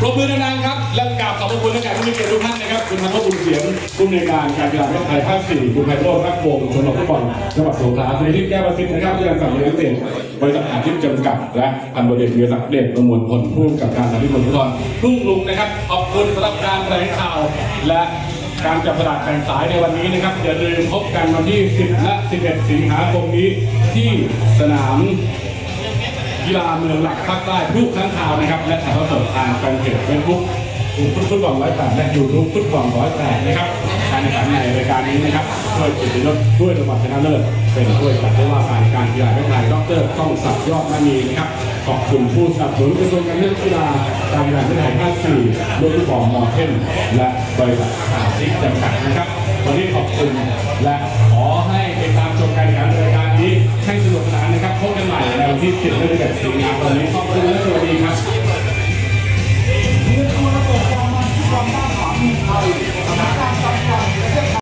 ปรบมือดังๆครับ และกราบขอบพระคุณและการที่มีเกียรติทุกท่านนะครับ คุณพันธุ์บุญเสียงผู้อำนวยการการกีฬาประเทศไทยภาคสี่คุณไพโรจน์รักวงศ์ชนฟุตบอลจังหวัดสงขลาคุณนิติแก้วประสิทธิ์นะครับที่ยังสั่งเลี้ยงเต็บริษัทอาชีพจำกัด และพันบริเอกเมียศักดิ์เดชประมวลผลผู้กับการสาธิตผลฟุตบอลทุ่งลุงนะครับ ขอบคุณสำหรับการแถลงข่าวและการจับสลากแบ่งสายในวันนี้นะครับอย่าลืมพบกันวันที่ 10 และ 11 สิงหาคมนี้ที่สนาม กีฬาเมืองหลักภาคใต้ทุกครั้งข่าวนะครับ และถ่ายทอดสดทางแฟนเพจเฟซบุ๊กฟุตบอลร้อยแปดและยูทูบฟุตบอลร้อยแปดนะครับการแข่งขันในรายการนี้นะครับถ้วยเกียรติยศถ้วยรางวัลชนะเลิศเป็นถ้วยจากผู้ว่าการการกีฬาแห่งไทยดรต้องศักดิ์ยอดมณีนะครับขอบคุณผู้สนับสนุนกระทรวงการกีฬาการกีฬาแห่งไทยภาคสี่รถฟุตบอลมอลเทนและบริษัทอาซิกจำกัด พบกันใหม่ในวันที่10และ11สิกายนนี้ขอบคุณและสวัสดีครับ